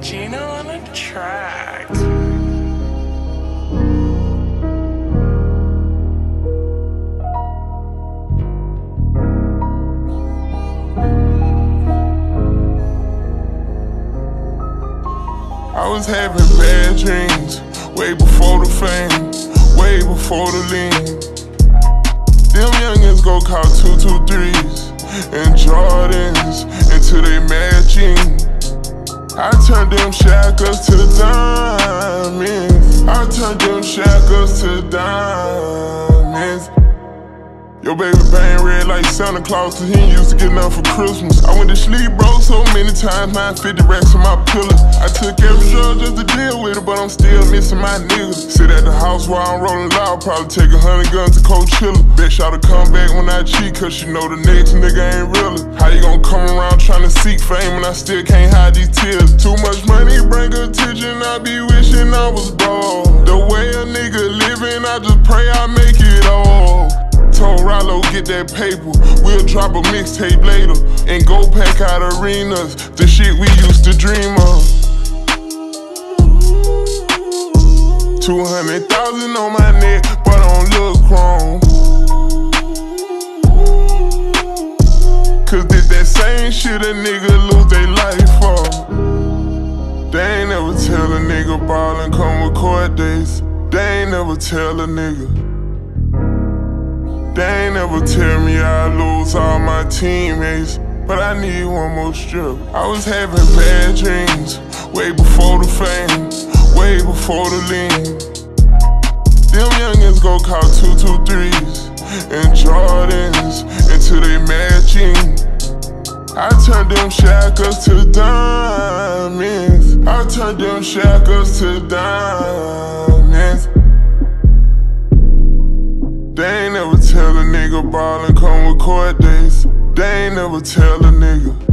Gino on a track. I was having bad dreams way before the fame, way before the lean. Them youngins go call two two threes and Jordans into they matching. I turn them shackles to diamonds. Yo, baby bang red like Santa Claus, cause he used to get nothing for Christmas. I went to sleep, bro, so many times, 950 racks on my pillow. I took every drug just to deal with it, but I'm still missing my niggas. Sit at the house while I'm rolling loud, probably take a hundred guns to Coachella. Bet y'all to come back when I cheat, cause you know the next nigga ain't really. How you gonna come around trying to seek fame and I still can't hide these tears? Too much money bring attention, I be wishing I was broke. The way a nigga that paper. We'll drop a mixtape later and go pack out arenas. The shit we used to dream of. Two hundred thousand on my neck, but on look chrome. Cause this that same shit a nigga lose their life for. They ain't never tell a nigga ballin' come with court dates. They ain't never tell a nigga. They ain't never tell me I lose all my teammates, but I need one more strip. I was having bad dreams way before the fame, way before the lean. Them youngins go call two two threes and Jordans until they matching. I turned them shackles to diamonds. I turned them shackles to diamonds. Nigga ballin' come with court dates. They ain't never tell a nigga.